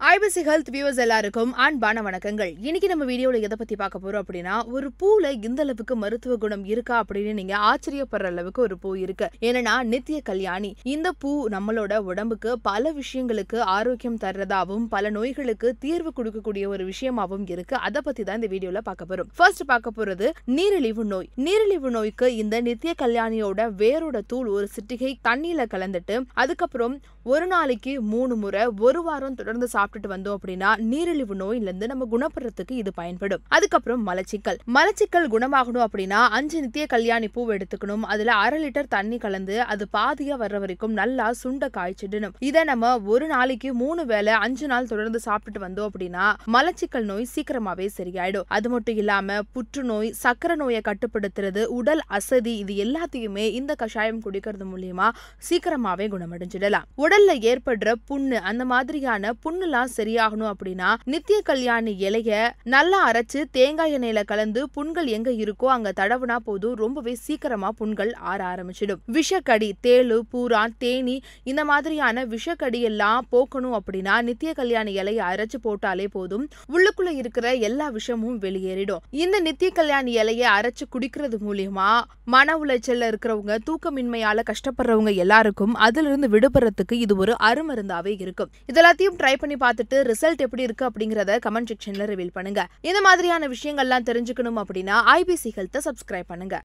IBC health viewers எல்லாருக்கும் அன்பான வணக்கங்கள். இன்னைக்கு நம்ம வீடியோவில் எதை பத்தி பார்க்க போறோம் அப்படின்னா ஒரு பூவில் இந்த அளவுக்கு மருத்துவ குணம் இருக்கா அப்படின்னு நீங்க ஆச்சரியப்படுற அளவுக்கு ஒரு பூ இருக்கு. ஏன்னா நித்திய கல்யாணி. இந்த பூ நம்மளோட உடம்புக்கு பல விஷயங்களுக்கு ஆரோக்கியம் தர்றதாகவும் பல நோய்களுக்கு தீர்வு கொடுக்கக்கூடிய ஒரு விஷயமாவும் இருக்கு. அதை பத்தி தான் இந்த வீடியோல பார்க்க போறோம். ஃபர்ஸ்ட் பார்க்க போறது நீரிழிவு நோய். நீரிழிவு நோய்க்கு இந்த நித்திய கல்யாணியோட வேரோட தூள் ஒரு சிட்டிகை தண்ணியில் கலந்துட்டு அதுக்கப்புறம் ஒரு நாளைக்கு மூணு முறை ஒரு வாரம் தொடர்ந்து சாப்பிட்டுட்டு வந்தோம் அப்படின்னா நீரிழிவு நோயிலிருந்து நம்ம குணப்படுறதுக்கு இது பயன்படும். அதுக்கப்புறம் மலச்சிக்கல். மலச்சிக்கல் குணமாகணும் அப்படின்னா அஞ்சு நித்திய கல்யாணி பூ எடுத்துக்கணும். அதுல அரை லிட்டர் தண்ணி கலந்து அது பாதியா வர்ற வரைக்கும் நல்லா சுண்ட காய்ச்சிடணும். இதை நம்ம ஒரு நாளைக்கு மூணு வேளை அஞ்சு நாள் தொடர்ந்து சாப்பிட்டுட்டு வந்தோம் அப்படின்னா மலச்சிக்கல் நோய் சீக்கிரமாவே சரியாயிடும். அது மட்டும் இல்லாம புற்றுநோய் சக்கரை நோயை கட்டுப்படுத்துறது உடல் அசதி இது எல்லாத்தையுமே இந்த கஷாயம் குடிக்கிறது மூலியமா சீக்கிரமாவே குணமடைஞ்சிடலாம். உடல்ல ஏற்படுற புண்ணு அந்த மாதிரியான புண்ணுலாம் சரியாகணும் அப்படின்னா நித்திய கல்யாணி இலைய நல்லா அரைச்சு தேங்காய் எண்ணெயில கலந்து புண்கள் எங்க இருக்கோ அங்க தடவுனா போதும். ரொம்பவே சீக்கிரமா புண்கள் ஆற ஆரம்பிச்சிடும். விஷக்கடி தேளு பூரான் தேனி இந்த மாதிரியான விஷக்கடி எல்லாம் போக்கணும் அப்படின்னா நித்திய கல்யாணி இலைய அரைச்சு போட்டாலே போதும். உள்ளுக்குள்ள இருக்கிற எல்லா விஷமும் வெளியேறிடும். இந்த நித்திய கல்யாணி இலைய அரைச்சு குடிக்கிறது மூலியமா மன உளைச்சல்ல இருக்கிறவங்க தூக்கமின்மையால கஷ்டப்படுறவங்க எல்லாருக்கும் அதுல இருந்து விடுபடுறதுக்கு இது ஒரு அருமருந்தாவே இருக்கும். இதெல்லாத்தையும் ட்ரை பண்ணி பார்த்துட்டு ரிசல்ட் எப்படி இருக்கு அப்படிங்கறத கமெண்ட் செக்ஷன்ல ரிவீல் பண்ணுங்க. இந்த மாதிரியான விஷயங்கள்லாம் தெரிஞ்சுக்கணும் அப்படின்னா ஐபிசி ஹெல்த்தை சப்ஸ்கிரைப் பண்ணுங்க.